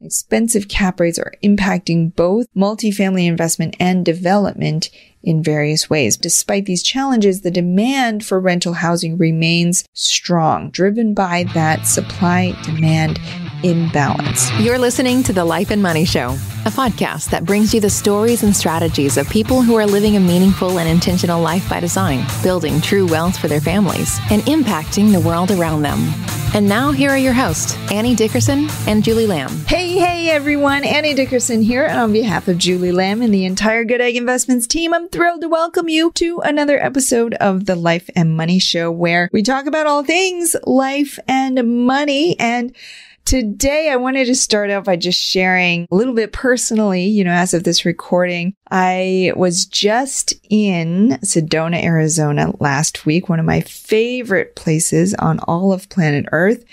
Expensive cap rates are impacting both multifamily investment and development in various ways. Despite these challenges, the demand for rental housing remains strong, driven by that supply demand imbalance. You're listening to The Life and Money Show, a podcast that brings you the stories and strategies of people who are living a meaningful and intentional life by design, building true wealth for their families, and impacting the world around them. And now, here are your hosts, Annie Dickerson and Julie Lam. Hey, hey, everyone. Annie Dickerson here. And on behalf of Julie Lam and the entire Goodegg Investments team, I'm thrilled to welcome you to another episode of the Life and Money Show, where we talk about all things life and money. And Today, I wanted to start out by just sharing a little bit personally, you know, as of this recording. I was just in Sedona, Arizona last week, one of my favorite places on all of planet Earth.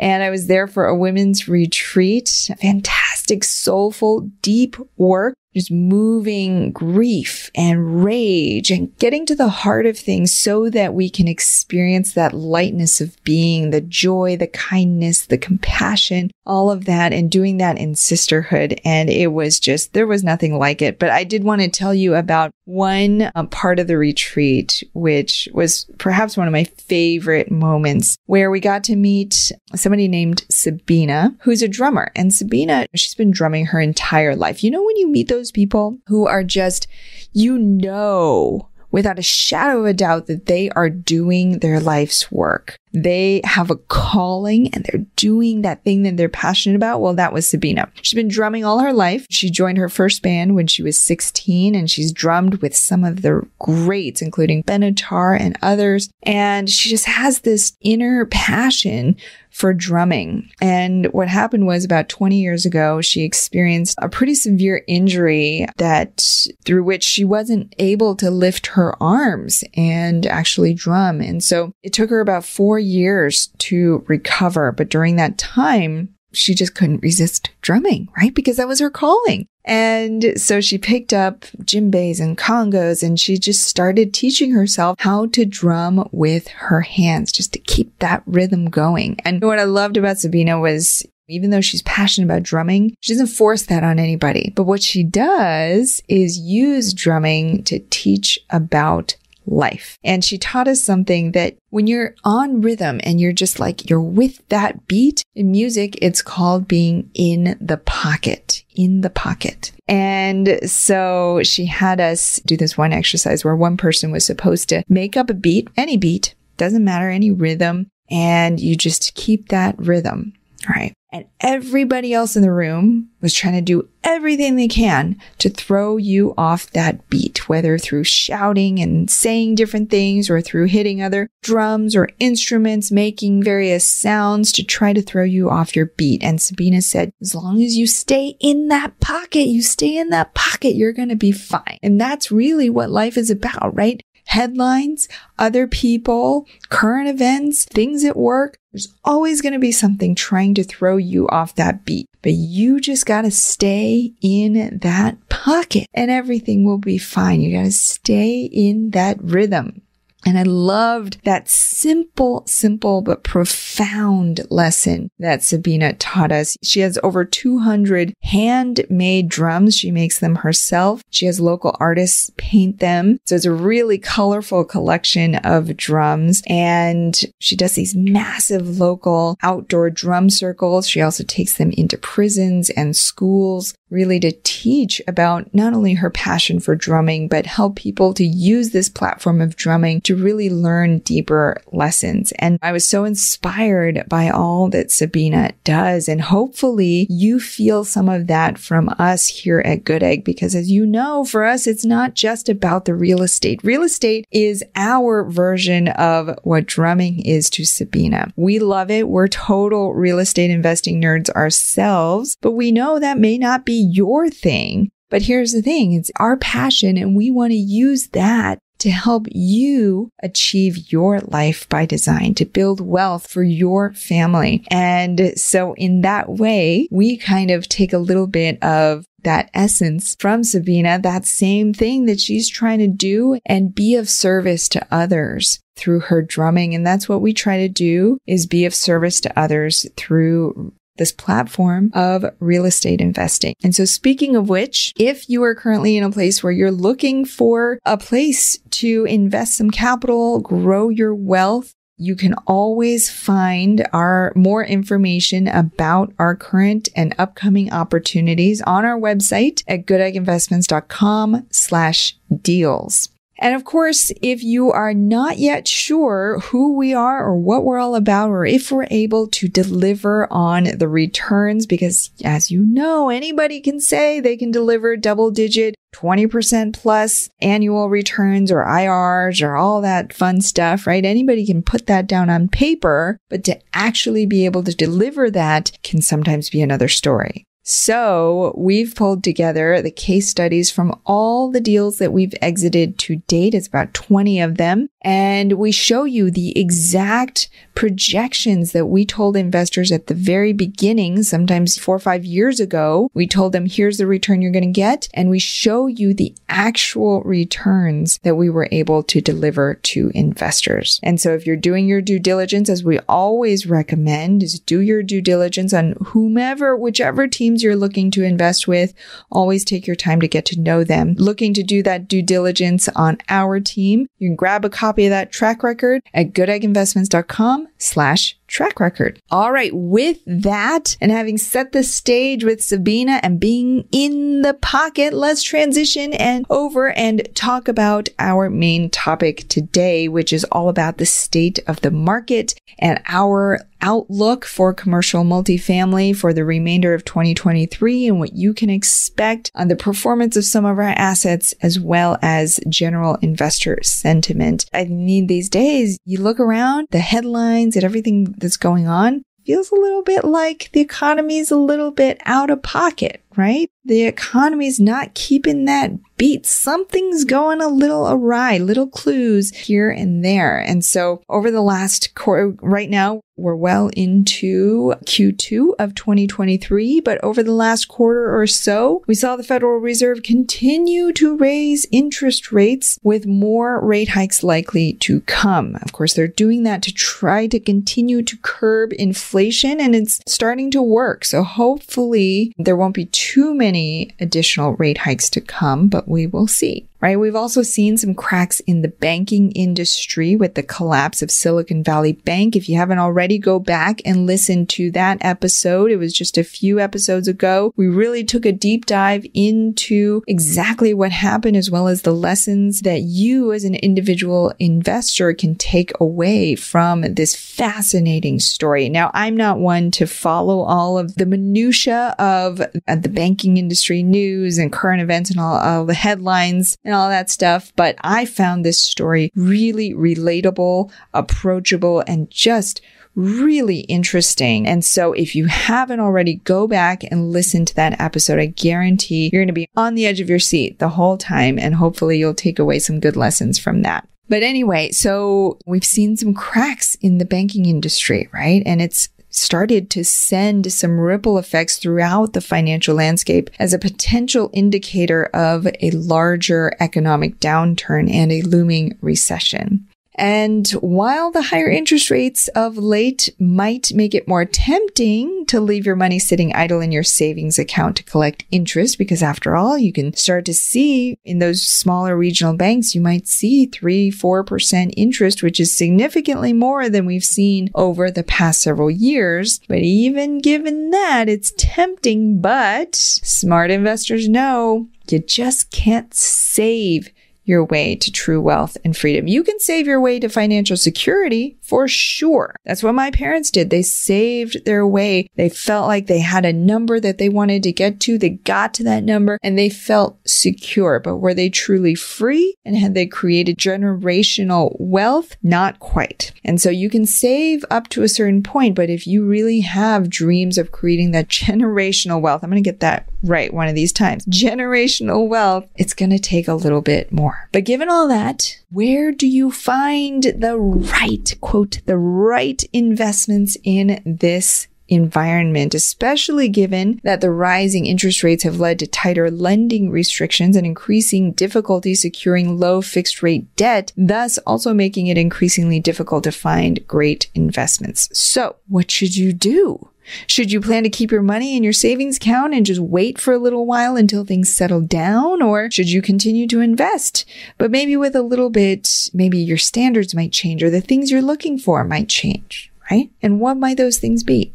And I was there for a women's retreat. Fantastic, soulful, deep work just moving grief and rage and getting to the heart of things so that we can experience that lightness of being, the joy, the kindness, the compassion, all of that and doing that in sisterhood. And it was just, there was nothing like it. But I did want to tell you about one uh, part of the retreat, which was perhaps one of my favorite moments where we got to meet somebody named Sabina, who's a drummer. And Sabina, she's been drumming her entire life. You know, when you meet those those people who are just, you know, without a shadow of a doubt that they are doing their life's work. They have a calling and they're doing that thing that they're passionate about. Well, that was Sabina. She's been drumming all her life. She joined her first band when she was 16 and she's drummed with some of the greats, including Benatar and others. And she just has this inner passion for drumming. And what happened was about 20 years ago, she experienced a pretty severe injury that through which she wasn't able to lift her arms and actually drum. And so it took her about four years to recover. But during that time, she just couldn't resist drumming, right? Because that was her calling. And so she picked up djembes and congas and she just started teaching herself how to drum with her hands just to keep that rhythm going. And what I loved about Sabina was even though she's passionate about drumming, she doesn't force that on anybody. But what she does is use drumming to teach about life. And she taught us something that when you're on rhythm and you're just like, you're with that beat in music, it's called being in the pocket, in the pocket. And so she had us do this one exercise where one person was supposed to make up a beat, any beat, doesn't matter, any rhythm, and you just keep that rhythm. Right. And everybody else in the room was trying to do everything they can to throw you off that beat, whether through shouting and saying different things or through hitting other drums or instruments, making various sounds to try to throw you off your beat. And Sabina said, as long as you stay in that pocket, you stay in that pocket, you're going to be fine. And that's really what life is about, right? Headlines, other people, current events, things at work. There's always going to be something trying to throw you off that beat, but you just got to stay in that pocket and everything will be fine. You got to stay in that rhythm. And I loved that simple, simple, but profound lesson that Sabina taught us. She has over 200 handmade drums. She makes them herself. She has local artists paint them. So it's a really colorful collection of drums. And she does these massive local outdoor drum circles. She also takes them into prisons and schools really to teach about not only her passion for drumming, but help people to use this platform of drumming to really learn deeper lessons. And I was so inspired by all that Sabina does. And hopefully you feel some of that from us here at Good Egg, because as you know, for us, it's not just about the real estate. Real estate is our version of what drumming is to Sabina. We love it. We're total real estate investing nerds ourselves, but we know that may not be your thing. But here's the thing. It's our passion and we want to use that to help you achieve your life by design, to build wealth for your family. And so in that way, we kind of take a little bit of that essence from Sabina, that same thing that she's trying to do and be of service to others through her drumming. And that's what we try to do is be of service to others through this platform of real estate investing. And so speaking of which, if you are currently in a place where you're looking for a place to invest some capital, grow your wealth, you can always find our more information about our current and upcoming opportunities on our website at goodegginvestments.com slash deals. And of course, if you are not yet sure who we are or what we're all about, or if we're able to deliver on the returns, because as you know, anybody can say they can deliver double digit 20% plus annual returns or IRRs or all that fun stuff, right? Anybody can put that down on paper, but to actually be able to deliver that can sometimes be another story. So we've pulled together the case studies from all the deals that we've exited to date. It's about 20 of them. And we show you the exact projections that we told investors at the very beginning, sometimes four or five years ago. We told them, here's the return you're going to get. And we show you the actual returns that we were able to deliver to investors. And so if you're doing your due diligence, as we always recommend, is do your due diligence on whomever, whichever teams you're looking to invest with. Always take your time to get to know them. Looking to do that due diligence on our team, you can grab a copy copy of that track record at goodegginvestments.com slash track record. All right. With that and having set the stage with Sabina and being in the pocket, let's transition and over and talk about our main topic today, which is all about the state of the market and our outlook for commercial multifamily for the remainder of 2023 and what you can expect on the performance of some of our assets as well as general investor sentiment. I mean, these days you look around the headlines and everything that's going on feels a little bit like the economy's a little bit out of pocket, right? The economy's not keeping that beat. Something's going a little awry, little clues here and there. And so over the last quarter, right now, we're well into Q2 of 2023, but over the last quarter or so, we saw the Federal Reserve continue to raise interest rates with more rate hikes likely to come. Of course, they're doing that to try to continue to curb inflation and it's starting to work. So hopefully there won't be too many additional rate hikes to come, but we will see right? We've also seen some cracks in the banking industry with the collapse of Silicon Valley Bank. If you haven't already, go back and listen to that episode. It was just a few episodes ago. We really took a deep dive into exactly what happened as well as the lessons that you as an individual investor can take away from this fascinating story. Now, I'm not one to follow all of the minutia of the banking industry news and current events and all, all the headlines and all that stuff. But I found this story really relatable, approachable, and just really interesting. And so if you haven't already, go back and listen to that episode. I guarantee you're going to be on the edge of your seat the whole time. And hopefully you'll take away some good lessons from that. But anyway, so we've seen some cracks in the banking industry, right? And it's started to send some ripple effects throughout the financial landscape as a potential indicator of a larger economic downturn and a looming recession. And while the higher interest rates of late might make it more tempting to leave your money sitting idle in your savings account to collect interest, because after all, you can start to see in those smaller regional banks, you might see three, 4% interest, which is significantly more than we've seen over the past several years. But even given that, it's tempting, but smart investors know you just can't save your way to true wealth and freedom. You can save your way to financial security for sure. That's what my parents did. They saved their way. They felt like they had a number that they wanted to get to. They got to that number and they felt secure. But were they truly free and had they created generational wealth? Not quite. And so you can save up to a certain point, but if you really have dreams of creating that generational wealth, I'm going to get that right one of these times. Generational wealth, it's going to take a little bit more. But given all that, where do you find the right, quote, the right investments in this environment, especially given that the rising interest rates have led to tighter lending restrictions and increasing difficulty securing low fixed rate debt, thus also making it increasingly difficult to find great investments. So what should you do? Should you plan to keep your money in your savings account and just wait for a little while until things settle down? Or should you continue to invest? But maybe with a little bit, maybe your standards might change or the things you're looking for might change, right? And what might those things be?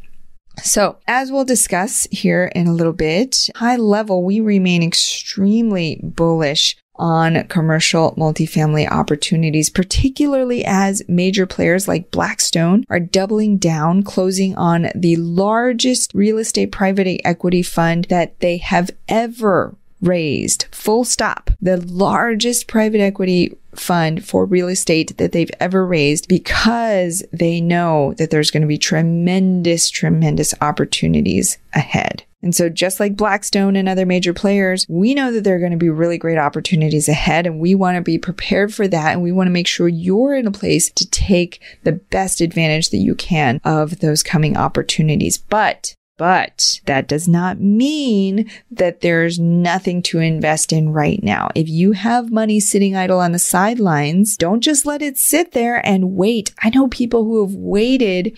So, as we'll discuss here in a little bit, high level, we remain extremely bullish on commercial multifamily opportunities, particularly as major players like Blackstone are doubling down, closing on the largest real estate private equity fund that they have ever raised. Full stop. The largest private equity fund for real estate that they've ever raised because they know that there's going to be tremendous, tremendous opportunities ahead. And so just like Blackstone and other major players, we know that there are going to be really great opportunities ahead and we want to be prepared for that. And we want to make sure you're in a place to take the best advantage that you can of those coming opportunities. But but that does not mean that there's nothing to invest in right now. If you have money sitting idle on the sidelines, don't just let it sit there and wait. I know people who have waited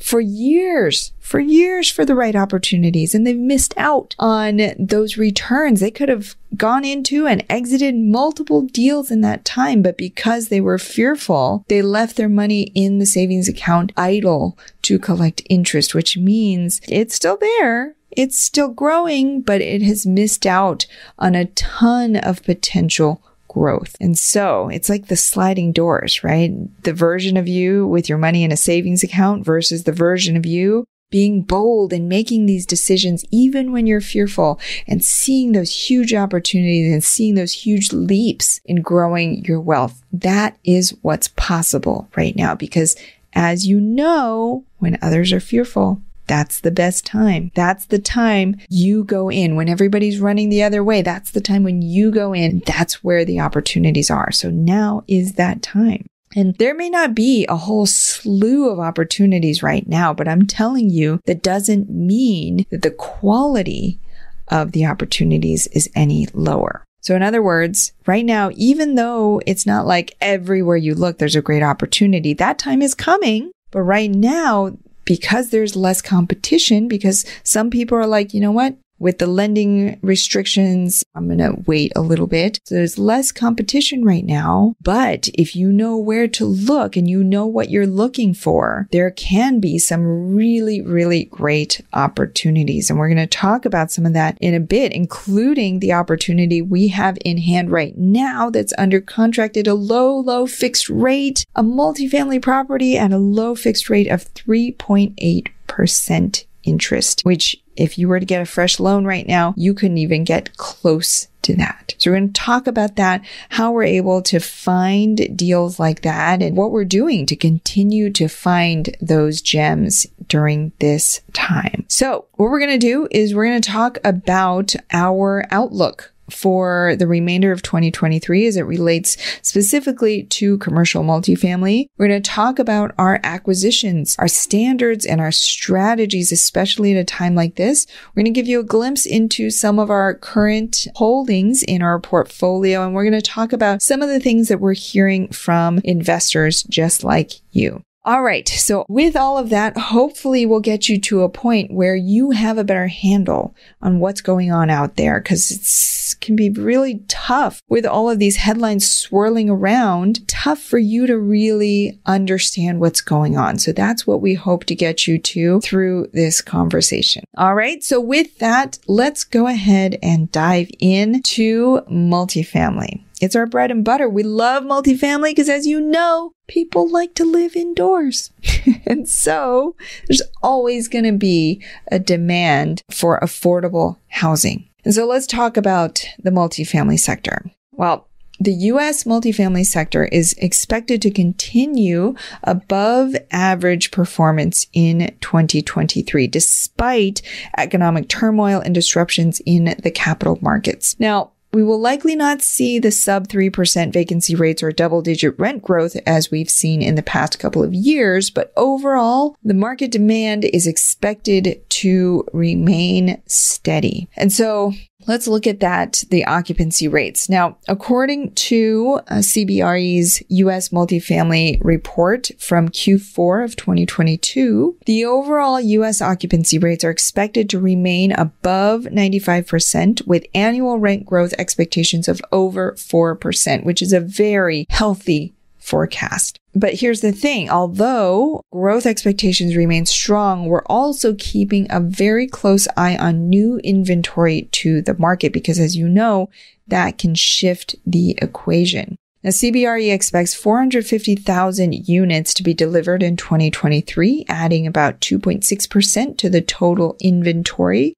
for years, for years for the right opportunities and they've missed out on those returns. They could have gone into and exited multiple deals in that time, but because they were fearful, they left their money in the savings account idle to collect interest, which means it's still there. It's still growing, but it has missed out on a ton of potential growth. And so it's like the sliding doors, right? The version of you with your money in a savings account versus the version of you being bold and making these decisions, even when you're fearful and seeing those huge opportunities and seeing those huge leaps in growing your wealth. That is what's possible right now because as you know, when others are fearful, that's the best time. That's the time you go in when everybody's running the other way. That's the time when you go in. That's where the opportunities are. So now is that time. And there may not be a whole slew of opportunities right now, but I'm telling you that doesn't mean that the quality of the opportunities is any lower. So in other words, right now, even though it's not like everywhere you look, there's a great opportunity, that time is coming. But right now, because there's less competition, because some people are like, you know what? With the lending restrictions, I'm going to wait a little bit. So there's less competition right now. But if you know where to look and you know what you're looking for, there can be some really, really great opportunities. And we're going to talk about some of that in a bit, including the opportunity we have in hand right now that's under contract at a low, low fixed rate, a multifamily property at a low fixed rate of 3.8% interest, which if you were to get a fresh loan right now, you couldn't even get close to that. So we're going to talk about that, how we're able to find deals like that and what we're doing to continue to find those gems during this time. So what we're going to do is we're going to talk about our outlook for the remainder of 2023 as it relates specifically to commercial multifamily. We're going to talk about our acquisitions, our standards, and our strategies, especially at a time like this. We're going to give you a glimpse into some of our current holdings in our portfolio, and we're going to talk about some of the things that we're hearing from investors just like you. All right. So with all of that, hopefully we'll get you to a point where you have a better handle on what's going on out there because it can be really tough with all of these headlines swirling around, tough for you to really understand what's going on. So that's what we hope to get you to through this conversation. All right. So with that, let's go ahead and dive into multifamily. It's our bread and butter. We love multifamily because as you know, people like to live indoors. and so there's always going to be a demand for affordable housing. And so let's talk about the multifamily sector. Well, the US multifamily sector is expected to continue above average performance in 2023, despite economic turmoil and disruptions in the capital markets. Now, We will likely not see the sub 3% vacancy rates or double digit rent growth as we've seen in the past couple of years, but overall, the market demand is expected to remain steady. And so Let's look at that, the occupancy rates. Now, according to uh, CBRE's US multifamily report from Q4 of 2022, the overall US occupancy rates are expected to remain above 95% with annual rent growth expectations of over 4%, which is a very healthy forecast. But here's the thing. Although growth expectations remain strong, we're also keeping a very close eye on new inventory to the market because as you know, that can shift the equation. Now, CBRE expects 450,000 units to be delivered in 2023, adding about 2.6% to the total inventory.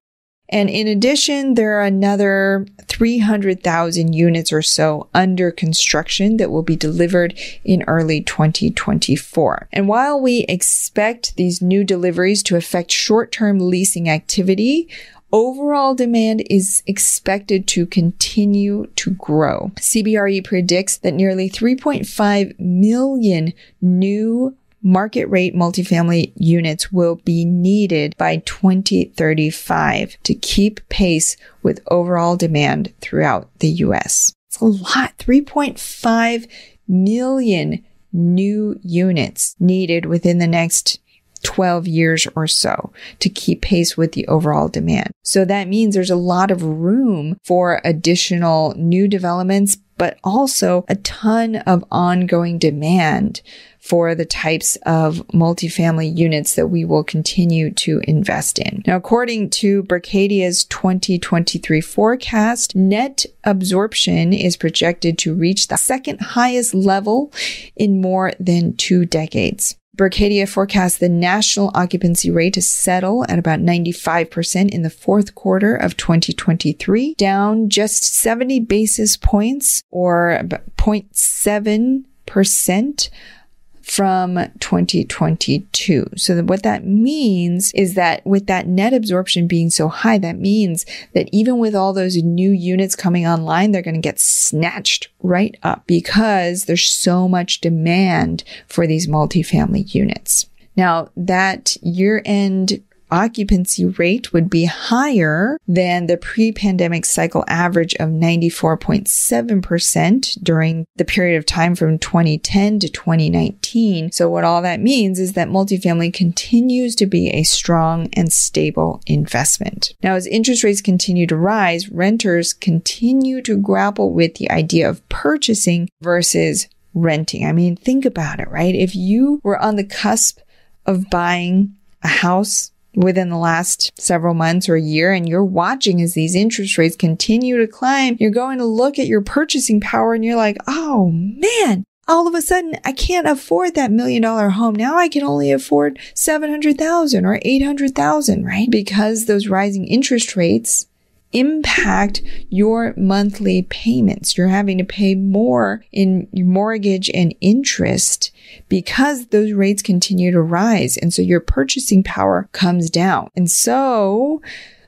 And in addition, there are another 300,000 units or so under construction that will be delivered in early 2024. And while we expect these new deliveries to affect short-term leasing activity, overall demand is expected to continue to grow. CBRE predicts that nearly 3.5 million new market rate multifamily units will be needed by 2035 to keep pace with overall demand throughout the US. It's a lot. 3.5 million new units needed within the next 12 years or so to keep pace with the overall demand. So that means there's a lot of room for additional new developments, but also a ton of ongoing demand for the types of multifamily units that we will continue to invest in. Now, according to Berkadia's 2023 forecast, net absorption is projected to reach the second highest level in more than two decades. Berkadia forecasts the national occupancy rate to settle at about 95% in the fourth quarter of 2023, down just 70 basis points or 0.7% from 2022. So what that means is that with that net absorption being so high, that means that even with all those new units coming online, they're going to get snatched right up because there's so much demand for these multifamily units. Now that year end occupancy rate would be higher than the pre-pandemic cycle average of 94.7% during the period of time from 2010 to 2019. So what all that means is that multifamily continues to be a strong and stable investment. Now, as interest rates continue to rise, renters continue to grapple with the idea of purchasing versus renting. I mean, think about it, right? If you were on the cusp of buying a house within the last several months or a year and you're watching as these interest rates continue to climb, you're going to look at your purchasing power and you're like, oh man, all of a sudden I can't afford that million dollar home. Now I can only afford 700,000 or 800,000, right? Because those rising interest rates impact your monthly payments. You're having to pay more in mortgage and interest because those rates continue to rise. And so your purchasing power comes down. And so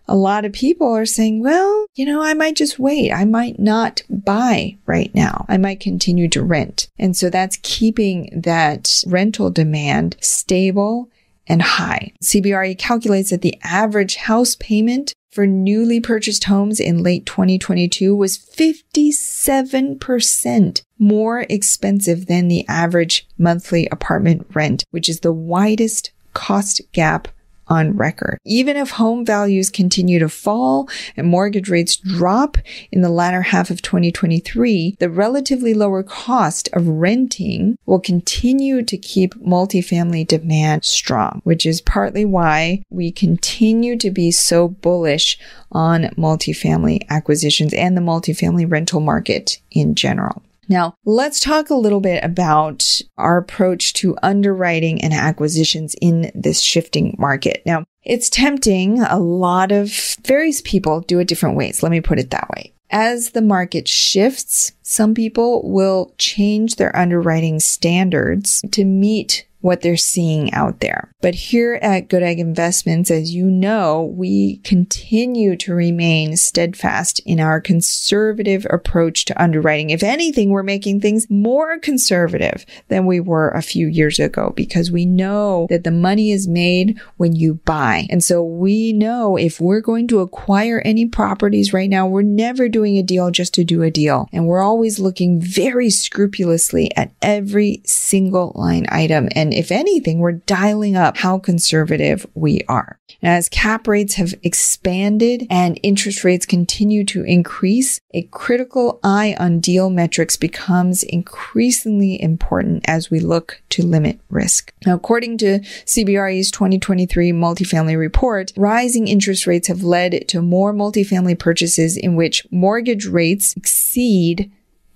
a lot of people are saying, well, you know, I might just wait. I might not buy right now. I might continue to rent. And so that's keeping that rental demand stable and high. CBRE calculates that the average house payment for newly purchased homes in late 2022 was 57% more expensive than the average monthly apartment rent, which is the widest cost gap on record. Even if home values continue to fall and mortgage rates drop in the latter half of 2023, the relatively lower cost of renting will continue to keep multifamily demand strong, which is partly why we continue to be so bullish on multifamily acquisitions and the multifamily rental market in general. Now, let's talk a little bit about our approach to underwriting and acquisitions in this shifting market. Now, it's tempting. A lot of various people do it different ways. Let me put it that way. As the market shifts, some people will change their underwriting standards to meet what they're seeing out there. But here at Goodegg Investments, as you know, we continue to remain steadfast in our conservative approach to underwriting. If anything, we're making things more conservative than we were a few years ago because we know that the money is made when you buy. And so we know if we're going to acquire any properties right now, we're never doing a deal just to do a deal. And we're always looking very scrupulously at every single line item. And if anything, we're dialing up how conservative we are. And as cap rates have expanded and interest rates continue to increase, a critical eye on deal metrics becomes increasingly important as we look to limit risk. Now, according to CBRE's 2023 multifamily report, rising interest rates have led to more multifamily purchases in which mortgage rates exceed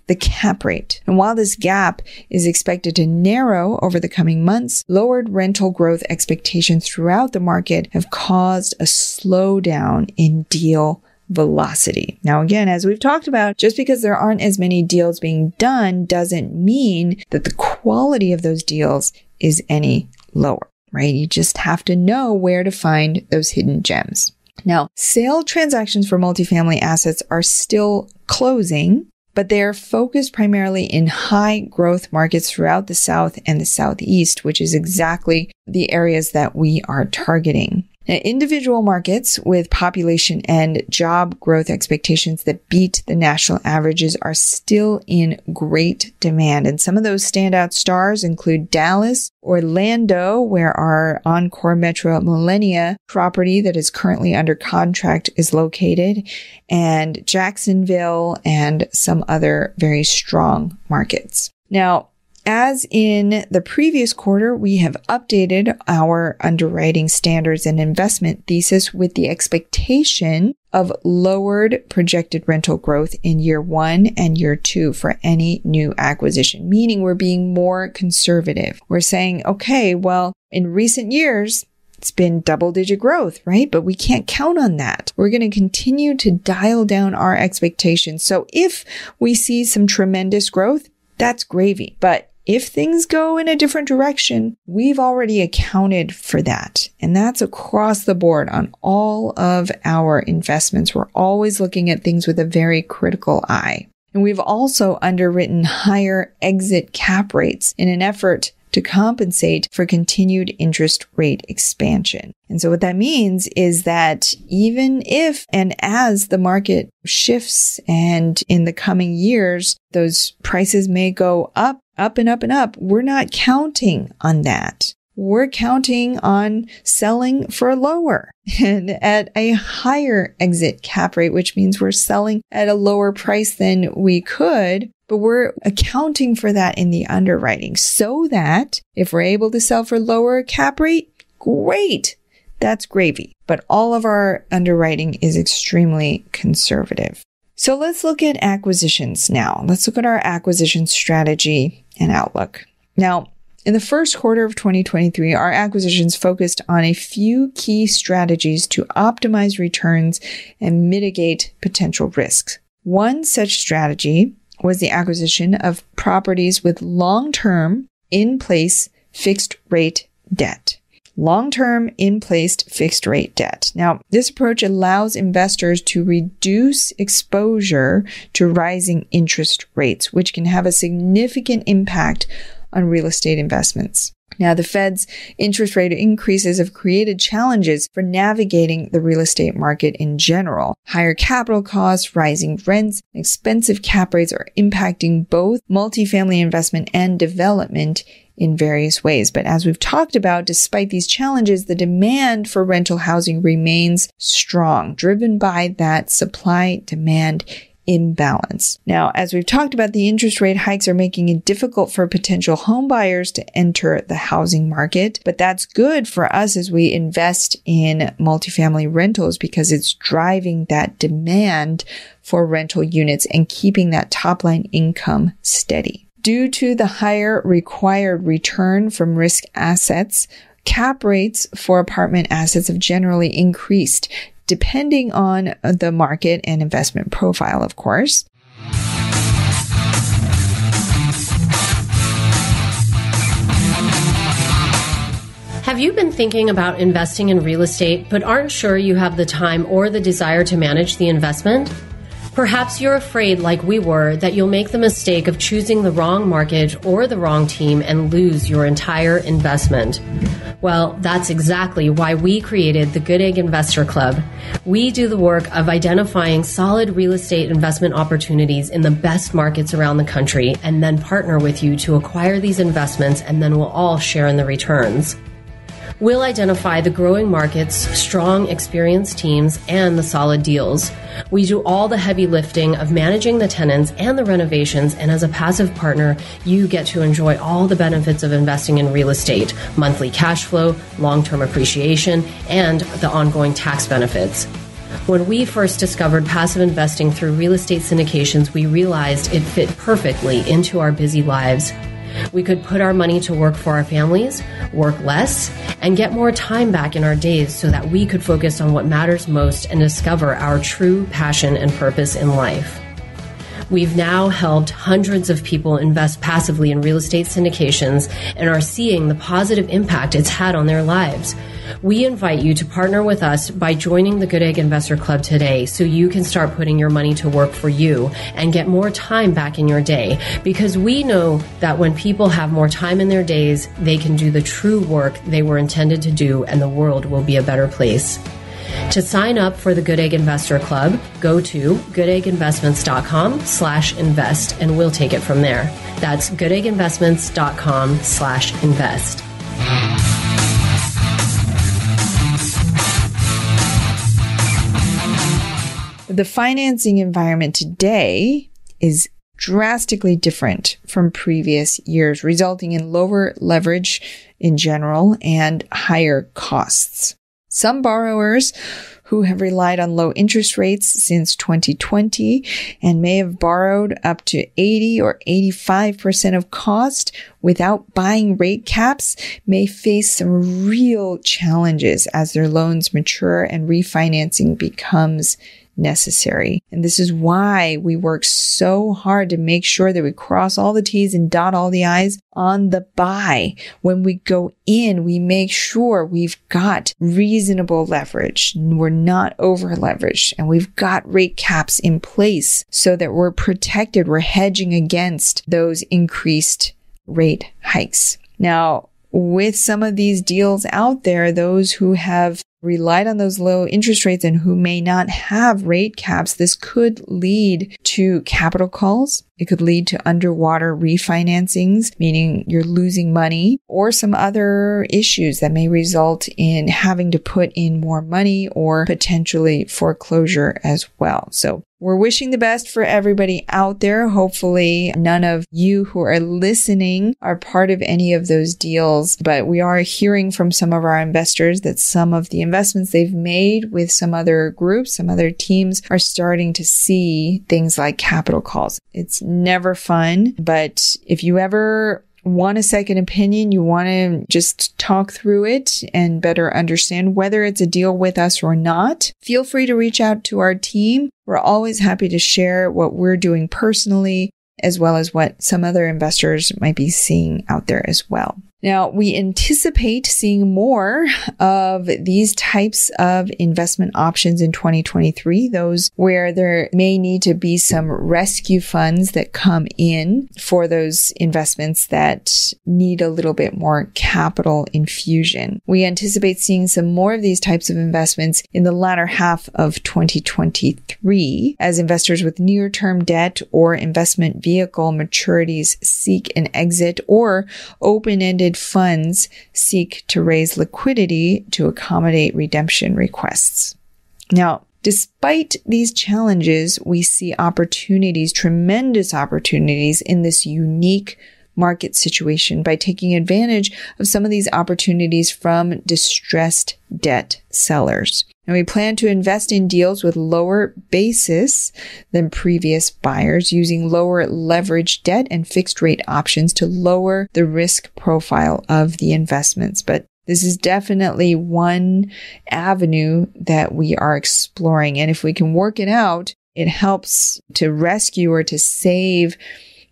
the cap rate. And while this gap is expected to narrow over the coming months, lowered rental growth expectations throughout the market have caused a slowdown in deal velocity. Now, again, as we've talked about, just because there aren't as many deals being done doesn't mean that the quality of those deals is any lower, right? You just have to know where to find those hidden gems. Now, sale transactions for multifamily assets are still closing, but they are focused primarily in high growth markets throughout the South and the Southeast, which is exactly the areas that we are targeting. Now, individual markets with population and job growth expectations that beat the national averages are still in great demand. And some of those standout stars include Dallas, Orlando, where our Encore Metro Millenia property that is currently under contract is located, and Jacksonville and some other very strong markets. Now, as in the previous quarter, we have updated our underwriting standards and investment thesis with the expectation of lowered projected rental growth in year one and year two for any new acquisition, meaning we're being more conservative. We're saying, okay, well, in recent years, it's been double digit growth, right? But we can't count on that. We're going to continue to dial down our expectations. So if we see some tremendous growth, that's gravy. But if things go in a different direction, we've already accounted for that. And that's across the board on all of our investments. We're always looking at things with a very critical eye. And we've also underwritten higher exit cap rates in an effort to compensate for continued interest rate expansion. And so what that means is that even if and as the market shifts and in the coming years, those prices may go up, up and up and up, we're not counting on that. We're counting on selling for lower and at a higher exit cap rate, which means we're selling at a lower price than we could but we're accounting for that in the underwriting so that if we're able to sell for lower cap rate, great. That's gravy. But all of our underwriting is extremely conservative. So let's look at acquisitions now. Let's look at our acquisition strategy and outlook. Now, in the first quarter of 2023, our acquisitions focused on a few key strategies to optimize returns and mitigate potential risks. One such strategy was the acquisition of properties with long-term in place fixed rate debt. Long-term in place fixed rate debt. Now, this approach allows investors to reduce exposure to rising interest rates, which can have a significant impact on real estate investments. Now, the Fed's interest rate increases have created challenges for navigating the real estate market in general. Higher capital costs, rising rents, expensive cap rates are impacting both multifamily investment and development in various ways. But as we've talked about, despite these challenges, the demand for rental housing remains strong, driven by that supply demand imbalance. Now, as we've talked about, the interest rate hikes are making it difficult for potential homebuyers to enter the housing market, but that's good for us as we invest in multifamily rentals because it's driving that demand for rental units and keeping that top line income steady. Due to the higher required return from risk assets, cap rates for apartment assets have generally increased depending on the market and investment profile, of course. Have you been thinking about investing in real estate but aren't sure you have the time or the desire to manage the investment? Perhaps you're afraid, like we were, that you'll make the mistake of choosing the wrong market or the wrong team and lose your entire investment. Well, that's exactly why we created the Good Egg Investor Club. We do the work of identifying solid real estate investment opportunities in the best markets around the country and then partner with you to acquire these investments and then we'll all share in the returns. We'll identify the growing markets, strong, experienced teams, and the solid deals. We do all the heavy lifting of managing the tenants and the renovations, and as a passive partner, you get to enjoy all the benefits of investing in real estate monthly cash flow, long term appreciation, and the ongoing tax benefits. When we first discovered passive investing through real estate syndications, we realized it fit perfectly into our busy lives. We could put our money to work for our families, work less, and get more time back in our days so that we could focus on what matters most and discover our true passion and purpose in life. We've now helped hundreds of people invest passively in real estate syndications and are seeing the positive impact it's had on their lives. We invite you to partner with us by joining the Good Egg Investor Club today so you can start putting your money to work for you and get more time back in your day. Because we know that when people have more time in their days, they can do the true work they were intended to do and the world will be a better place. To sign up for the Good Egg Investor Club, go to goodegginvestments.com slash invest and we'll take it from there. That's goodegginvestments.com slash invest. The financing environment today is drastically different from previous years, resulting in lower leverage in general and higher costs. Some borrowers who have relied on low interest rates since 2020 and may have borrowed up to 80 or 85% of cost without buying rate caps may face some real challenges as their loans mature and refinancing becomes necessary. And this is why we work so hard to make sure that we cross all the T's and dot all the I's on the buy. When we go in, we make sure we've got reasonable leverage. We're not over leveraged and we've got rate caps in place so that we're protected. We're hedging against those increased rate hikes. Now, with some of these deals out there, those who have relied on those low interest rates and who may not have rate caps, this could lead to capital calls. It could lead to underwater refinancings, meaning you're losing money or some other issues that may result in having to put in more money or potentially foreclosure as well. So we're wishing the best for everybody out there. Hopefully none of you who are listening are part of any of those deals, but we are hearing from some of our investors that some of the investments they've made with some other groups, some other teams are starting to see things like capital calls. It's never fun, but if you ever want a second opinion, you want to just talk through it and better understand whether it's a deal with us or not, feel free to reach out to our team. We're always happy to share what we're doing personally, as well as what some other investors might be seeing out there as well. Now, we anticipate seeing more of these types of investment options in 2023, those where there may need to be some rescue funds that come in for those investments that need a little bit more capital infusion. We anticipate seeing some more of these types of investments in the latter half of 2023 as investors with near term debt or investment vehicle maturities seek an exit or open ended funds seek to raise liquidity to accommodate redemption requests. Now, Despite these challenges, we see opportunities, tremendous opportunities in this unique market situation by taking advantage of some of these opportunities from distressed debt sellers. And we plan to invest in deals with lower basis than previous buyers using lower leverage debt and fixed rate options to lower the risk profile of the investments. But this is definitely one avenue that we are exploring. And if we can work it out, it helps to rescue or to save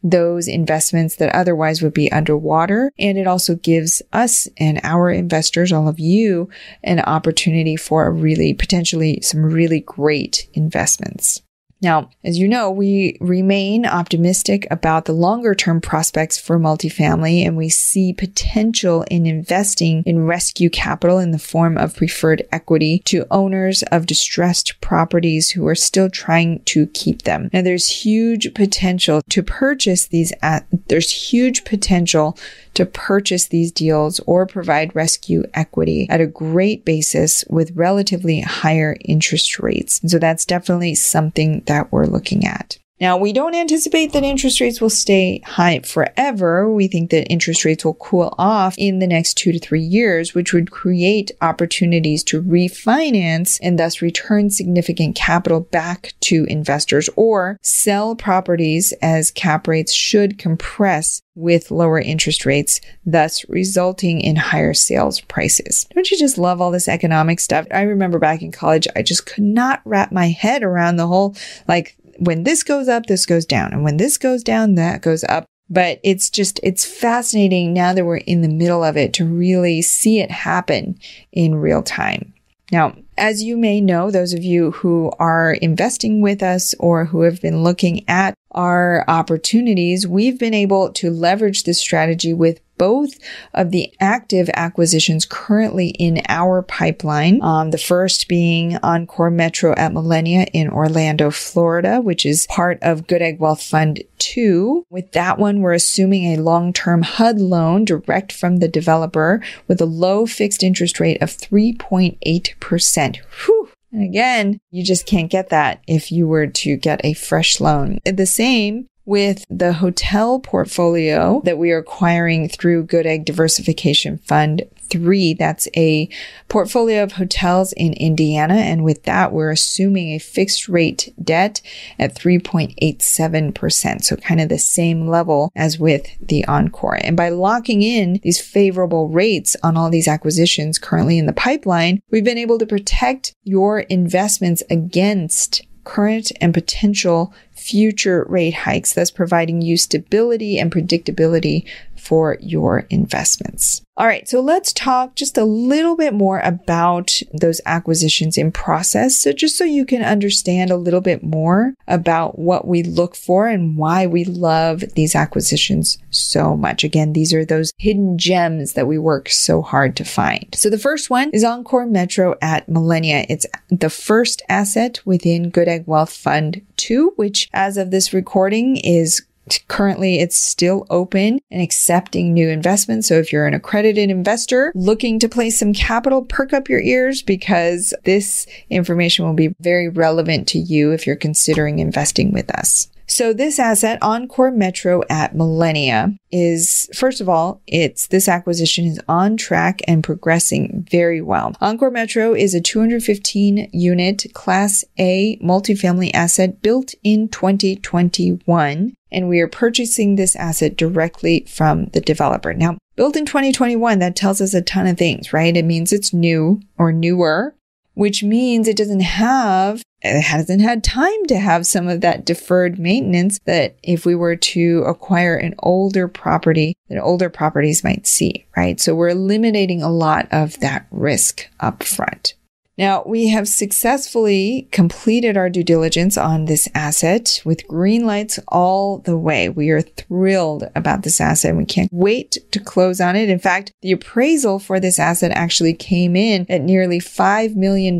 those investments that otherwise would be underwater. And it also gives us and our investors, all of you, an opportunity for a really potentially some really great investments. Now, as you know, we remain optimistic about the longer term prospects for multifamily and we see potential in investing in rescue capital in the form of preferred equity to owners of distressed properties who are still trying to keep them. Now, there's huge potential to purchase these, at, there's huge potential to purchase these deals or provide rescue equity at a great basis with relatively higher interest rates. And so that's definitely something that we're looking at. Now, we don't anticipate that interest rates will stay high forever. We think that interest rates will cool off in the next two to three years, which would create opportunities to refinance and thus return significant capital back to investors or sell properties as cap rates should compress with lower interest rates, thus resulting in higher sales prices. Don't you just love all this economic stuff? I remember back in college, I just could not wrap my head around the whole like when this goes up, this goes down. And when this goes down, that goes up. But it's just, it's fascinating now that we're in the middle of it to really see it happen in real time. Now, as you may know, those of you who are investing with us or who have been looking at our opportunities, we've been able to leverage this strategy with both of the active acquisitions currently in our pipeline. Um, the first being Encore Metro at Millenia in Orlando, Florida, which is part of Good Egg Wealth Fund 2. With that one, we're assuming a long-term HUD loan direct from the developer with a low fixed interest rate of 3.8%. Whew. And again, you just can't get that if you were to get a fresh loan. The same with the hotel portfolio that we are acquiring through Good Egg Diversification Fund 3. That's a portfolio of hotels in Indiana. And with that, we're assuming a fixed rate debt at 3.87%. So kind of the same level as with the Encore. And by locking in these favorable rates on all these acquisitions currently in the pipeline, we've been able to protect your investments against current and potential future rate hikes, thus providing you stability and predictability for your investments. All right. So let's talk just a little bit more about those acquisitions in process. So just so you can understand a little bit more about what we look for and why we love these acquisitions so much. Again, these are those hidden gems that we work so hard to find. So the first one is Encore Metro at Millenia. It's the first asset within Good Egg Wealth Fund 2, which as of this recording is Currently, it's still open and accepting new investments. So if you're an accredited investor looking to place some capital, perk up your ears because this information will be very relevant to you if you're considering investing with us. So this asset, Encore Metro at Millenia, is first of all, it's this acquisition is on track and progressing very well. Encore Metro is a 215 unit Class A multifamily asset built in 2021, and we are purchasing this asset directly from the developer. Now, built in 2021, that tells us a ton of things, right? It means it's new or newer which means it doesn't have, it hasn't had time to have some of that deferred maintenance that if we were to acquire an older property, that older properties might see, right? So we're eliminating a lot of that risk up front. Now, we have successfully completed our due diligence on this asset with green lights all the way. We are thrilled about this asset we can't wait to close on it. In fact, the appraisal for this asset actually came in at nearly $5 million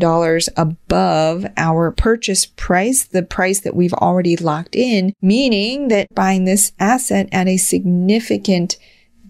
above our purchase price, the price that we've already locked in, meaning that buying this asset at a significant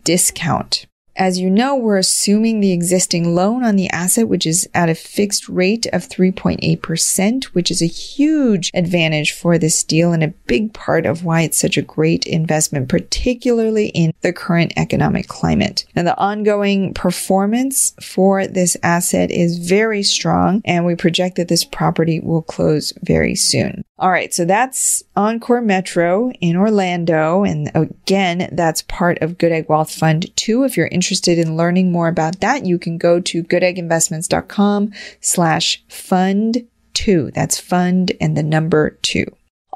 discount. As you know, we're assuming the existing loan on the asset, which is at a fixed rate of 3.8%, which is a huge advantage for this deal and a big part of why it's such a great investment, particularly in the current economic climate. And the ongoing performance for this asset is very strong, and we project that this property will close very soon. All right, so that's Encore Metro in Orlando. And again, that's part of Good Egg Wealth Fund 2. If you're interested in learning more about that, you can go to goodegginvestments.com slash fund two. That's fund and the number two.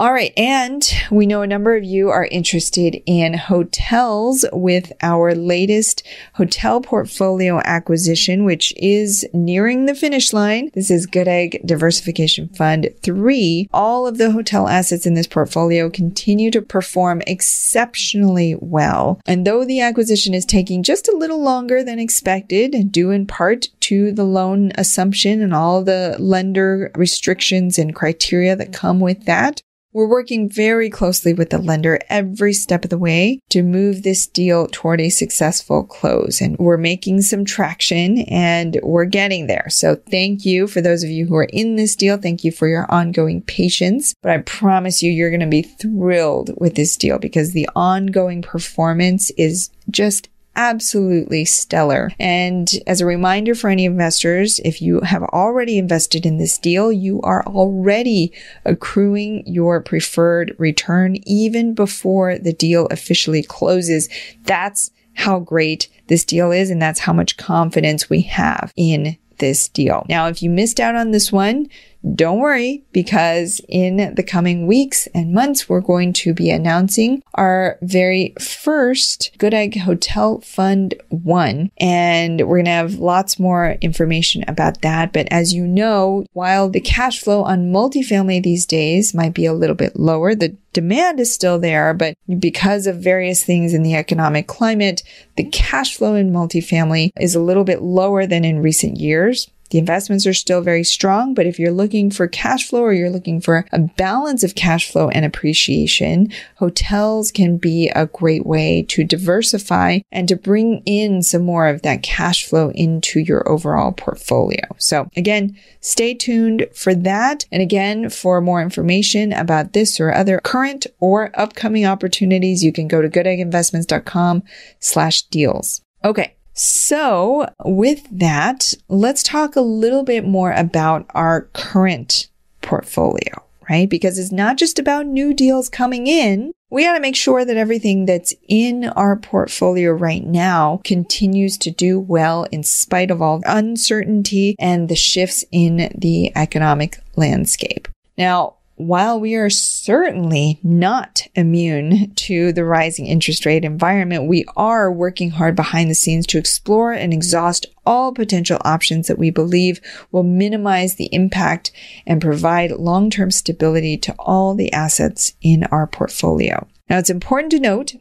All right. And we know a number of you are interested in hotels with our latest hotel portfolio acquisition, which is nearing the finish line. This is Good Egg Diversification Fund 3. All of the hotel assets in this portfolio continue to perform exceptionally well. And though the acquisition is taking just a little longer than expected, due in part to the loan assumption and all the lender restrictions and criteria that come with that, we're working very closely with the lender every step of the way to move this deal toward a successful close. And we're making some traction and we're getting there. So thank you for those of you who are in this deal. Thank you for your ongoing patience. But I promise you, you're going to be thrilled with this deal because the ongoing performance is just absolutely stellar. And as a reminder for any investors, if you have already invested in this deal, you are already accruing your preferred return even before the deal officially closes. That's how great this deal is. And that's how much confidence we have in this deal. Now, if you missed out on this one, don't worry because in the coming weeks and months, we're going to be announcing our very first Good Egg Hotel Fund 1. And we're going to have lots more information about that. But as you know, while the cash flow on multifamily these days might be a little bit lower, the demand is still there, but because of various things in the economic climate, the cash flow in multifamily is a little bit lower than in recent years. The investments are still very strong, but if you're looking for cash flow or you're looking for a balance of cash flow and appreciation, hotels can be a great way to diversify and to bring in some more of that cash flow into your overall portfolio. So again, stay tuned for that. And again, for more information about this or other current or upcoming opportunities, you can go to goodegginvestments.com slash deals. Okay. So with that, let's talk a little bit more about our current portfolio, right? Because it's not just about new deals coming in. We got to make sure that everything that's in our portfolio right now continues to do well in spite of all uncertainty and the shifts in the economic landscape. Now, while we are certainly not immune to the rising interest rate environment, we are working hard behind the scenes to explore and exhaust all potential options that we believe will minimize the impact and provide long-term stability to all the assets in our portfolio. Now, it's important to note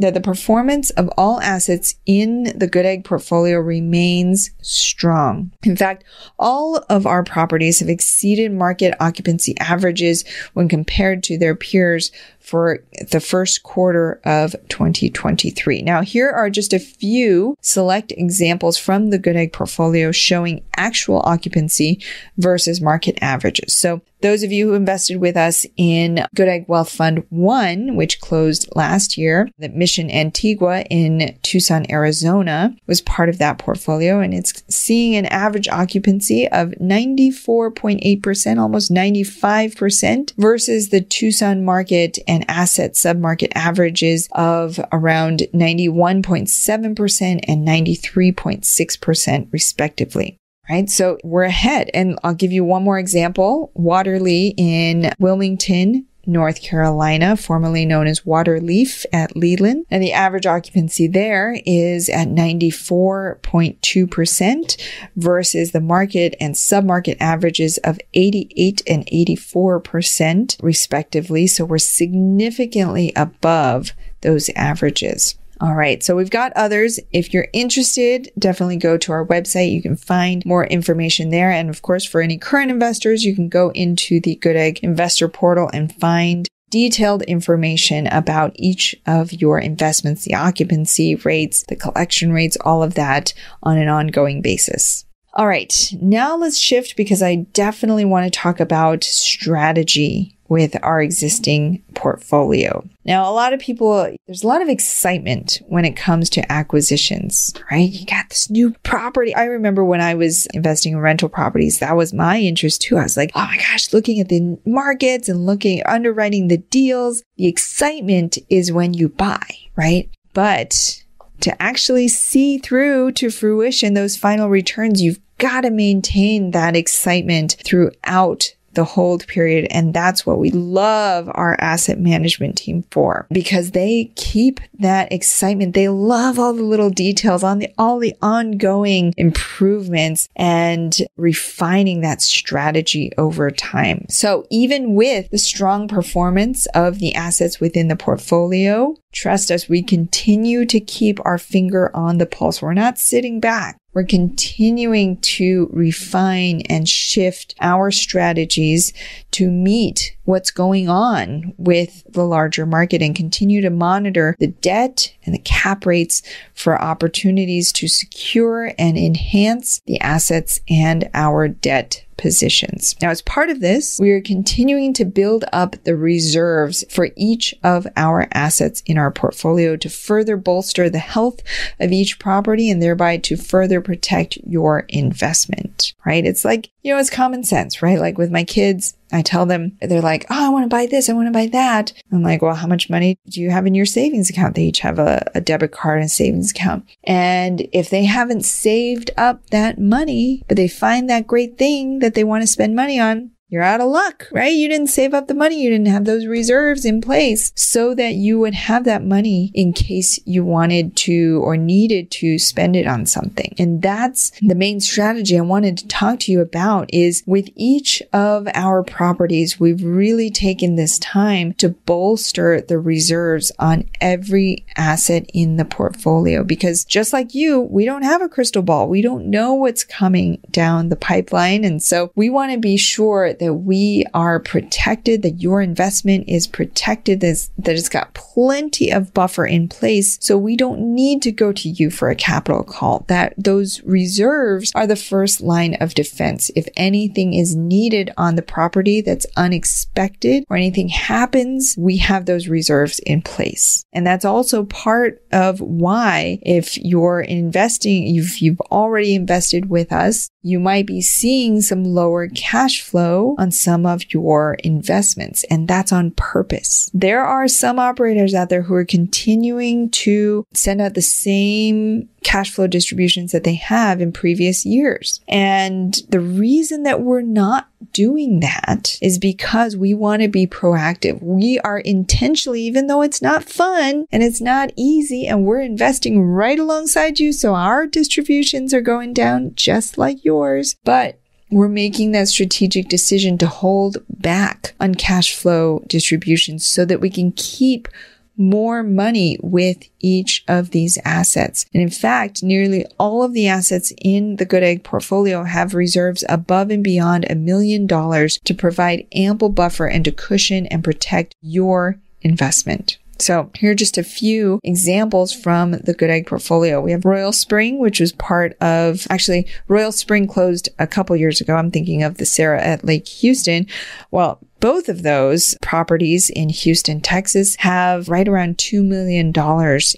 that the performance of all assets in the Good Egg portfolio remains strong. In fact, all of our properties have exceeded market occupancy averages when compared to their peers for the first quarter of 2023. Now, here are just a few select examples from the Good Egg portfolio showing actual occupancy versus market averages. So those of you who invested with us in Good Egg Wealth Fund 1, which closed last year, the Mission Antigua in Tucson, Arizona was part of that portfolio and it's seeing an average occupancy of 94.8%, almost 95% versus the Tucson market and asset submarket averages of around 91.7% and 93.6% respectively right? So we're ahead. And I'll give you one more example. Waterlea in Wilmington, North Carolina, formerly known as Waterleaf at Leland. And the average occupancy there is at 94.2% versus the market and submarket averages of 88 and 84% respectively. So we're significantly above those averages. All right. So we've got others. If you're interested, definitely go to our website. You can find more information there. And of course, for any current investors, you can go into the Good Egg investor portal and find detailed information about each of your investments, the occupancy rates, the collection rates, all of that on an ongoing basis. All right. Now let's shift because I definitely want to talk about strategy with our existing portfolio. Now, a lot of people, there's a lot of excitement when it comes to acquisitions, right? You got this new property. I remember when I was investing in rental properties, that was my interest too. I was like, oh my gosh, looking at the markets and looking, underwriting the deals. The excitement is when you buy, right? But to actually see through to fruition those final returns, you've got to maintain that excitement throughout the hold period. And that's what we love our asset management team for because they keep that excitement. They love all the little details on the, all the ongoing improvements and refining that strategy over time. So even with the strong performance of the assets within the portfolio, trust us, we continue to keep our finger on the pulse. We're not sitting back. We're continuing to refine and shift our strategies to meet what's going on with the larger market and continue to monitor the debt and the cap rates for opportunities to secure and enhance the assets and our debt positions. Now, as part of this, we are continuing to build up the reserves for each of our assets in our portfolio to further bolster the health of each property and thereby to further protect your investment, right? It's like, you know, it's common sense, right? Like with my kids, I tell them, they're like, oh, I want to buy this. I want to buy that. I'm like, well, how much money do you have in your savings account? They each have a, a debit card and savings account. And if they haven't saved up that money, but they find that great thing that they want to spend money on, you're out of luck, right? You didn't save up the money. You didn't have those reserves in place so that you would have that money in case you wanted to or needed to spend it on something. And that's the main strategy I wanted to talk to you about is with each of our properties, we've really taken this time to bolster the reserves on every asset in the portfolio because just like you, we don't have a crystal ball. We don't know what's coming down the pipeline. And so we want to be sure that we are protected, that your investment is protected, that it's got plenty of buffer in place. So we don't need to go to you for a capital call, that those reserves are the first line of defense. If anything is needed on the property that's unexpected or anything happens, we have those reserves in place. And that's also part of why if you're investing, if you've already invested with us, you might be seeing some lower cash flow on some of your investments, and that's on purpose. There are some operators out there who are continuing to send out the same cash flow distributions that they have in previous years. And the reason that we're not doing that is because we want to be proactive. We are intentionally, even though it's not fun and it's not easy, and we're investing right alongside you. So our distributions are going down just like yours, but we're making that strategic decision to hold back on cash flow distributions so that we can keep more money with each of these assets. And in fact, nearly all of the assets in the Good Egg portfolio have reserves above and beyond a million dollars to provide ample buffer and to cushion and protect your investment. So here are just a few examples from the Good Egg portfolio. We have Royal Spring, which was part of, actually, Royal Spring closed a couple years ago. I'm thinking of the Sarah at Lake Houston. Well, both of those properties in Houston, Texas have right around $2 million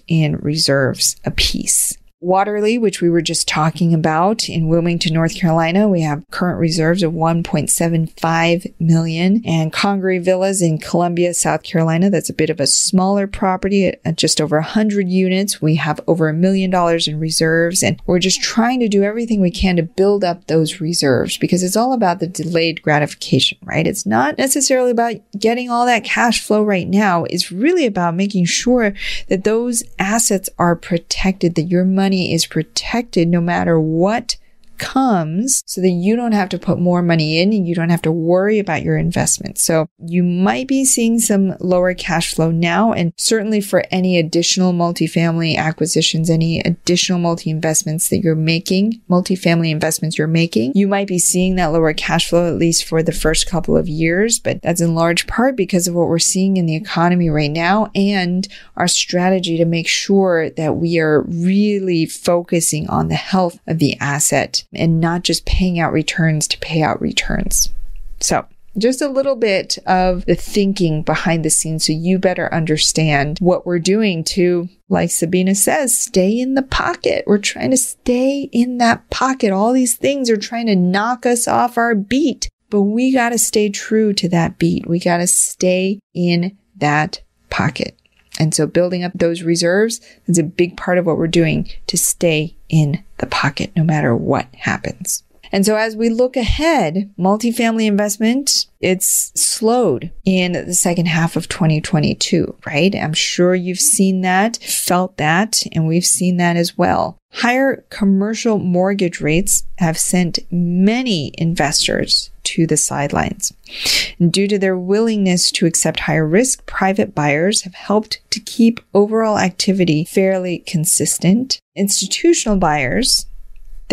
in reserves apiece. Waterley, which we were just talking about in Wilmington, North Carolina, we have current reserves of 1.75 million and Congaree Villas in Columbia, South Carolina. That's a bit of a smaller property at just over 100 units. We have over a million dollars in reserves and we're just trying to do everything we can to build up those reserves because it's all about the delayed gratification, right? It's not necessarily about getting all that cash flow right now. It's really about making sure that those assets are protected, that your money money is protected no matter what comes so that you don't have to put more money in and you don't have to worry about your investment. So you might be seeing some lower cash flow now. And certainly for any additional multifamily acquisitions, any additional multi investments that you're making, multifamily investments you're making, you might be seeing that lower cash flow at least for the first couple of years. But that's in large part because of what we're seeing in the economy right now and our strategy to make sure that we are really focusing on the health of the asset and not just paying out returns to pay out returns. So, just a little bit of the thinking behind the scenes so you better understand what we're doing to, like Sabina says, stay in the pocket. We're trying to stay in that pocket. All these things are trying to knock us off our beat, but we got to stay true to that beat. We got to stay in that pocket. And so building up those reserves is a big part of what we're doing to stay in the pocket no matter what happens. And so as we look ahead, multifamily investment, it's slowed in the second half of 2022, right? I'm sure you've seen that, felt that, and we've seen that as well. Higher commercial mortgage rates have sent many investors to the sidelines. And due to their willingness to accept higher risk, private buyers have helped to keep overall activity fairly consistent. Institutional buyers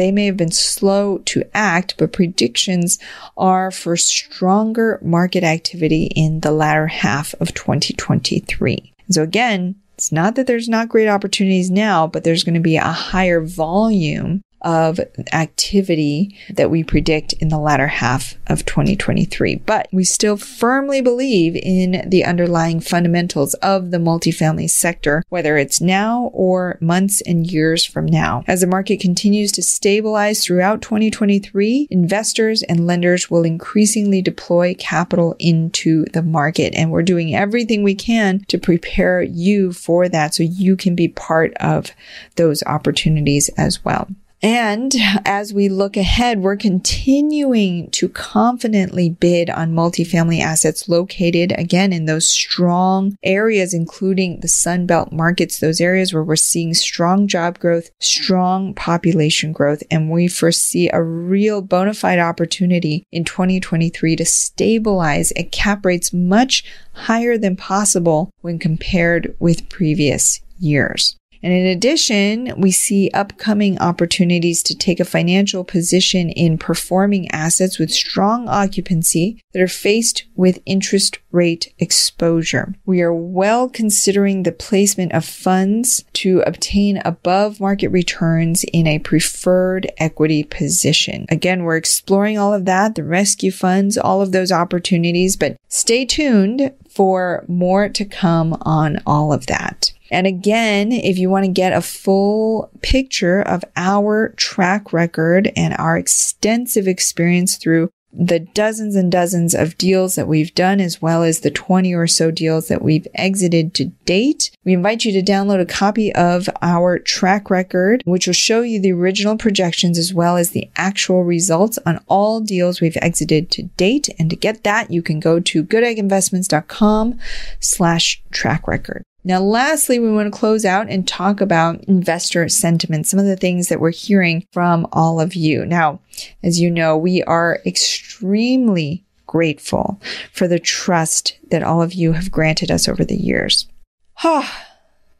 they may have been slow to act, but predictions are for stronger market activity in the latter half of 2023. So again, it's not that there's not great opportunities now, but there's going to be a higher volume of activity that we predict in the latter half of 2023. But we still firmly believe in the underlying fundamentals of the multifamily sector, whether it's now or months and years from now. As the market continues to stabilize throughout 2023, investors and lenders will increasingly deploy capital into the market. And we're doing everything we can to prepare you for that so you can be part of those opportunities as well. And as we look ahead, we're continuing to confidently bid on multifamily assets located again in those strong areas, including the Sunbelt markets, those areas where we're seeing strong job growth, strong population growth, and we foresee a real bona fide opportunity in 2023 to stabilize at cap rates much higher than possible when compared with previous years. And in addition, we see upcoming opportunities to take a financial position in performing assets with strong occupancy that are faced with interest rate exposure. We are well considering the placement of funds to obtain above market returns in a preferred equity position. Again, we're exploring all of that, the rescue funds, all of those opportunities, but stay tuned for more to come on all of that. And again, if you want to get a full picture of our track record and our extensive experience through the dozens and dozens of deals that we've done, as well as the 20 or so deals that we've exited to date. We invite you to download a copy of our track record, which will show you the original projections as well as the actual results on all deals we've exited to date. And to get that, you can go to goodegginvestments.com slash track record. Now, lastly, we want to close out and talk about investor sentiment, some of the things that we're hearing from all of you. Now, as you know, we are extremely grateful for the trust that all of you have granted us over the years. Ah,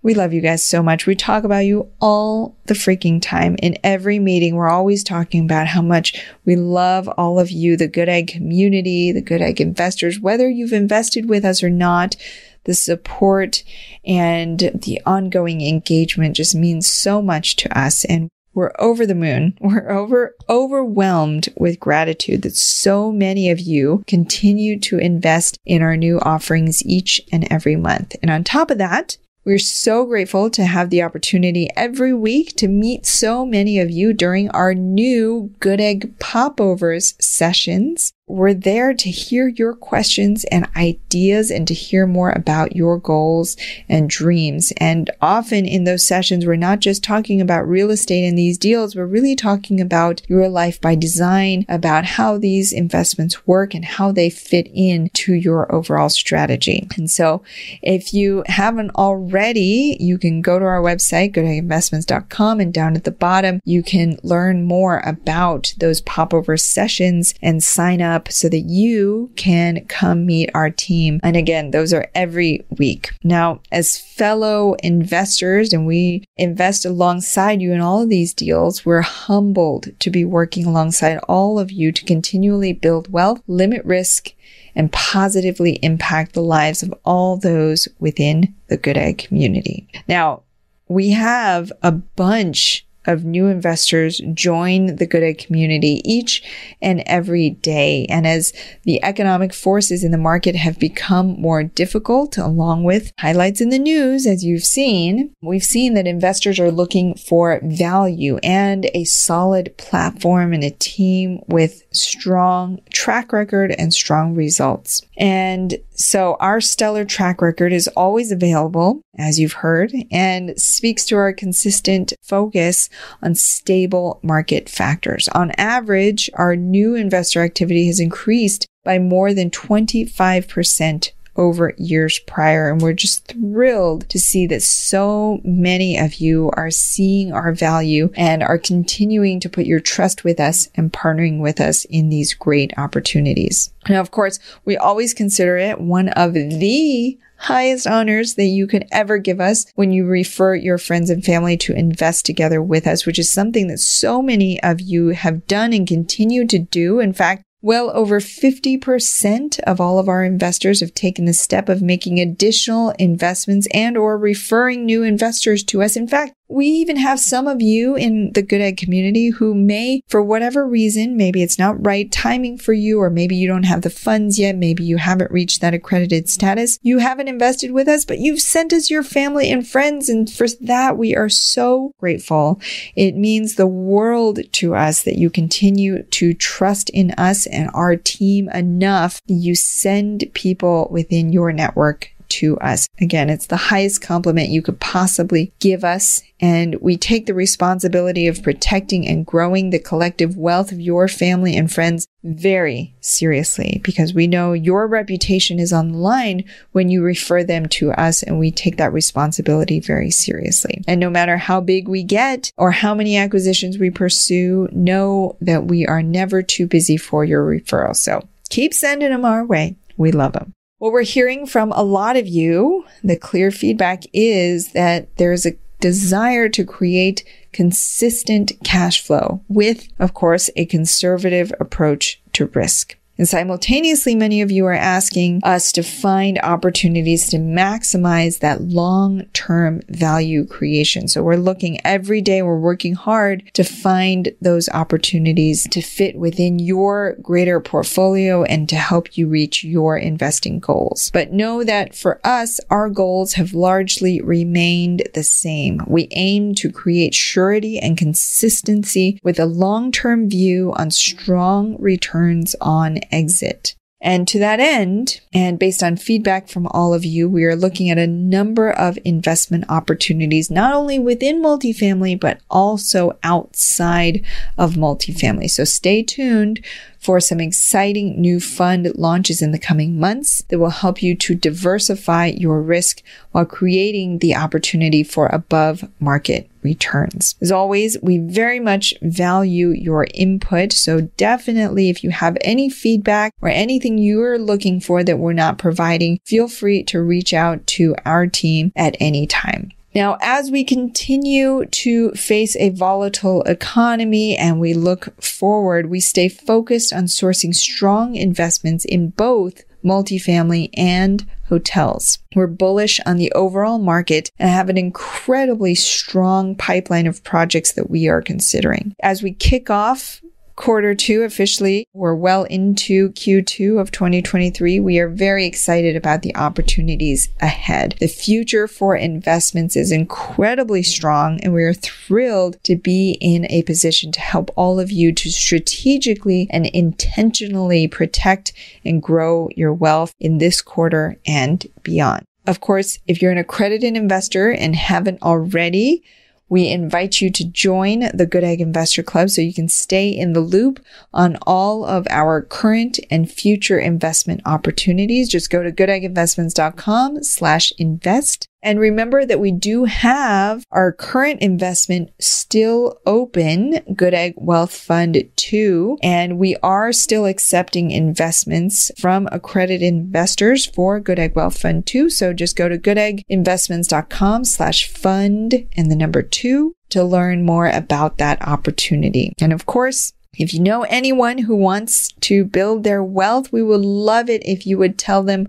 we love you guys so much. We talk about you all the freaking time. In every meeting, we're always talking about how much we love all of you, the Good Egg community, the Good Egg investors, whether you've invested with us or not the support and the ongoing engagement just means so much to us. And we're over the moon. We're over overwhelmed with gratitude that so many of you continue to invest in our new offerings each and every month. And on top of that, we're so grateful to have the opportunity every week to meet so many of you during our new Good Egg Popovers sessions. We're there to hear your questions and ideas and to hear more about your goals and dreams. And often in those sessions, we're not just talking about real estate and these deals, we're really talking about your life by design, about how these investments work and how they fit in to your overall strategy. And so if you haven't already, you can go to our website, go to investments.com and down at the bottom, you can learn more about those popover sessions and sign up up so that you can come meet our team. And again, those are every week. Now, as fellow investors, and we invest alongside you in all of these deals, we're humbled to be working alongside all of you to continually build wealth, limit risk, and positively impact the lives of all those within the Good Egg community. Now, we have a bunch of new investors join the Good Egg community each and every day. And as the economic forces in the market have become more difficult, along with highlights in the news, as you've seen, we've seen that investors are looking for value and a solid platform and a team with strong track record and strong results. And So our stellar track record is always available, as you've heard, and speaks to our consistent focus on stable market factors. On average, our new investor activity has increased by more than 25% over years prior. And we're just thrilled to see that so many of you are seeing our value and are continuing to put your trust with us and partnering with us in these great opportunities. Now, of course, we always consider it one of the highest honors that you could ever give us when you refer your friends and family to invest together with us, which is something that so many of you have done and continue to do. In fact, well over 50% of all of our investors have taken the step of making additional investments and or referring new investors to us. In fact, we even have some of you in the Good Egg community who may, for whatever reason, maybe it's not right timing for you, or maybe you don't have the funds yet, maybe you haven't reached that accredited status. You haven't invested with us, but you've sent us your family and friends. And for that, we are so grateful. It means the world to us that you continue to trust in us and our team enough. You send people within your network to us. Again, it's the highest compliment you could possibly give us. And we take the responsibility of protecting and growing the collective wealth of your family and friends very seriously because we know your reputation is on the line when you refer them to us and we take that responsibility very seriously. And no matter how big we get or how many acquisitions we pursue, know that we are never too busy for your referral. So keep sending them our way. We love them. What we're hearing from a lot of you, the clear feedback is that there's a desire to create consistent cash flow with, of course, a conservative approach to risk. And simultaneously, many of you are asking us to find opportunities to maximize that long term value creation. So we're looking every day, we're working hard to find those opportunities to fit within your greater portfolio and to help you reach your investing goals. But know that for us, our goals have largely remained the same. We aim to create surety and consistency with a long term view on strong returns on exit. And to that end, and based on feedback from all of you, we are looking at a number of investment opportunities, not only within multifamily, but also outside of multifamily. So stay tuned for some exciting new fund launches in the coming months that will help you to diversify your risk while creating the opportunity for above market returns. As always, we very much value your input. So definitely, if you have any feedback or anything you're looking for that we're not providing, feel free to reach out to our team at any time. Now, as we continue to face a volatile economy and we look forward, we stay focused on sourcing strong investments in both multifamily and hotels. We're bullish on the overall market and have an incredibly strong pipeline of projects that we are considering. As we kick off quarter two officially. We're well into Q2 of 2023. We are very excited about the opportunities ahead. The future for investments is incredibly strong and we are thrilled to be in a position to help all of you to strategically and intentionally protect and grow your wealth in this quarter and beyond. Of course, if you're an accredited investor and haven't already, we invite you to join the Good Egg Investor Club so you can stay in the loop on all of our current and future investment opportunities. Just go to goodegginvestments.com slash invest and remember that we do have our current investment still open, Good Egg Wealth Fund 2, and we are still accepting investments from accredited investors for Good Egg Wealth Fund 2. So just go to goodegginvestments.com slash fund and the number two to learn more about that opportunity. And of course, if you know anyone who wants to build their wealth, we would love it if you would tell them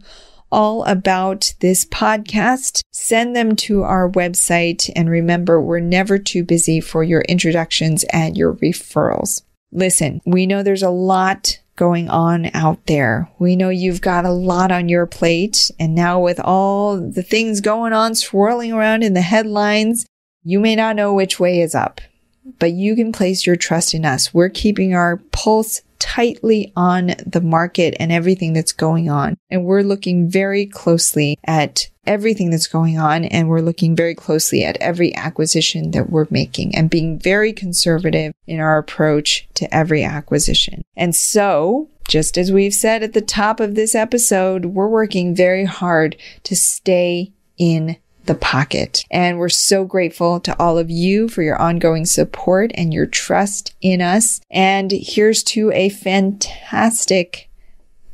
all about this podcast, send them to our website. And remember, we're never too busy for your introductions and your referrals. Listen, we know there's a lot going on out there. We know you've got a lot on your plate. And now with all the things going on swirling around in the headlines, you may not know which way is up, but you can place your trust in us. We're keeping our pulse tightly on the market and everything that's going on. And we're looking very closely at everything that's going on and we're looking very closely at every acquisition that we're making and being very conservative in our approach to every acquisition. And so just as we've said at the top of this episode, we're working very hard to stay in the pocket. And we're so grateful to all of you for your ongoing support and your trust in us. And here's to a fantastic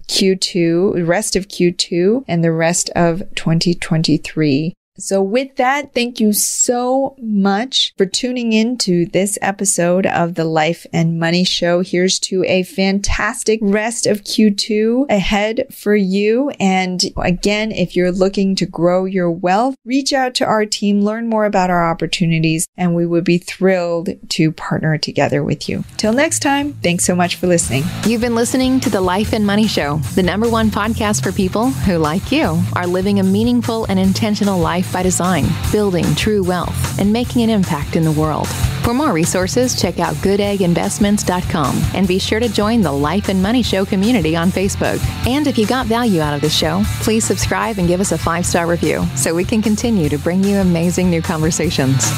Q2, rest of Q2 and the rest of 2023. So with that, thank you so much for tuning in to this episode of the Life and Money Show. Here's to a fantastic rest of Q2 ahead for you. And again, if you're looking to grow your wealth, reach out to our team, learn more about our opportunities, and we would be thrilled to partner together with you. Till next time, thanks so much for listening. You've been listening to the Life and Money Show, the number one podcast for people who, like you, are living a meaningful and intentional life life by design, building true wealth, and making an impact in the world. For more resources, check out goodegginvestments.com and be sure to join the Life and Money Show community on Facebook. And if you got value out of the show, please subscribe and give us a five star review so we can continue to bring you amazing new conversations.